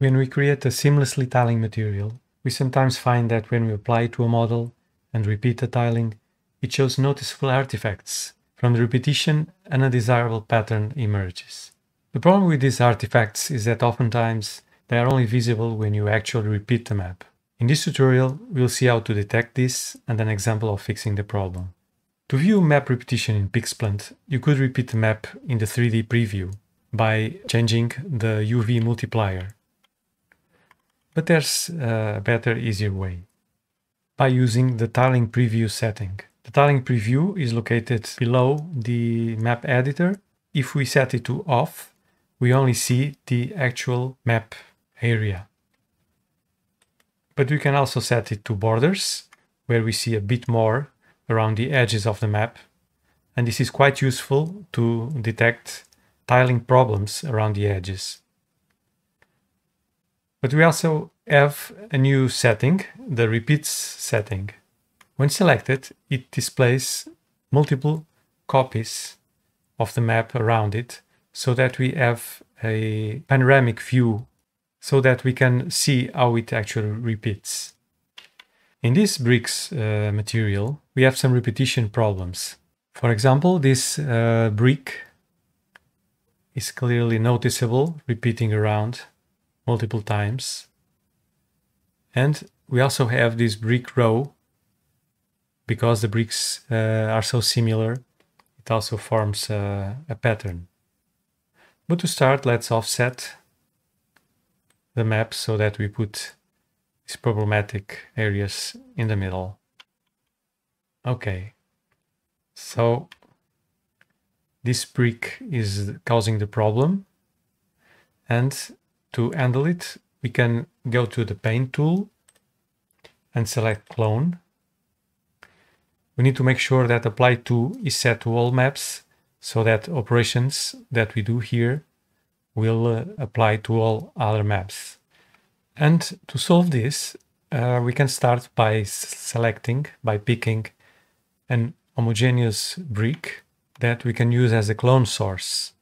When we create a seamlessly tiling material, we sometimes find that when we apply it to a model and repeat the tiling, it shows noticeable artifacts. From the repetition, an undesirable pattern emerges. The problem with these artifacts is that oftentimes they are only visible when you actually repeat the map. In this tutorial, we'll see how to detect this and an example of fixing the problem. To view map repetition in Pixplant, you could repeat the map in the 3D preview by changing the UV multiplier. But there's uh, a better, easier way. By using the tiling preview setting. The tiling preview is located below the map editor. If we set it to off, we only see the actual map area. But we can also set it to borders, where we see a bit more around the edges of the map. And this is quite useful to detect tiling problems around the edges. But we also have a new setting, the repeats setting. When selected, it displays multiple copies of the map around it so that we have a panoramic view so that we can see how it actually repeats. In this bricks uh, material, we have some repetition problems. For example, this uh, brick is clearly noticeable, repeating around multiple times. And we also have this brick row, because the bricks uh, are so similar, it also forms uh, a pattern. But to start, let's offset the map so that we put these problematic areas in the middle. Okay, so this brick is causing the problem and to handle it, we can go to the paint tool and select clone. We need to make sure that apply to is set to all maps so that operations that we do here will uh, apply to all other maps. And to solve this, uh, we can start by selecting, by picking an homogeneous brick that we can use as a clone source.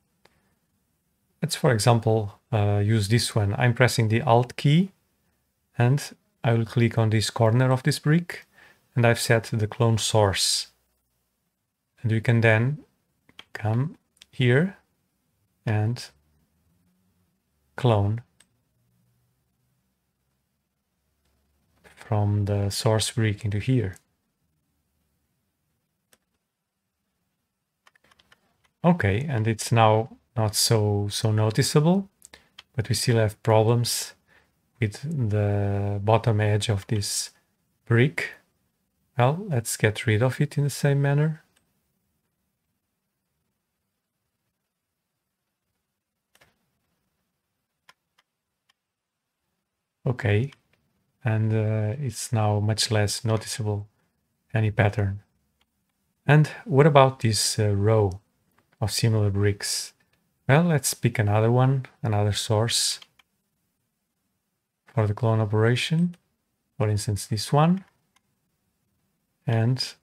Let's, for example, uh, use this one. I'm pressing the Alt key and I will click on this corner of this brick and I've set the clone source. And we can then come here and clone from the source brick into here. Okay, and it's now not so so noticeable but we still have problems with the bottom edge of this brick. Well, let's get rid of it in the same manner. Okay, and uh, it's now much less noticeable, any pattern. And what about this uh, row of similar bricks? Well, let's pick another one, another source for the clone operation. For instance, this one. And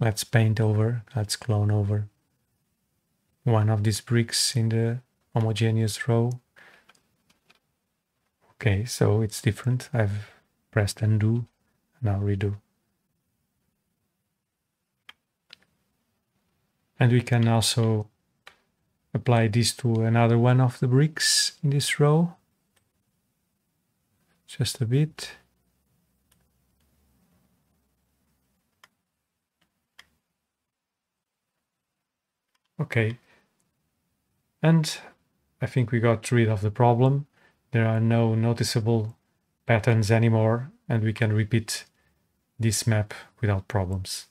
let's paint over, let's clone over one of these bricks in the homogeneous row. Okay, so it's different. I've pressed undo, now redo. And we can also apply this to another one of the bricks in this row. Just a bit. Okay. And I think we got rid of the problem. There are no noticeable patterns anymore and we can repeat this map without problems.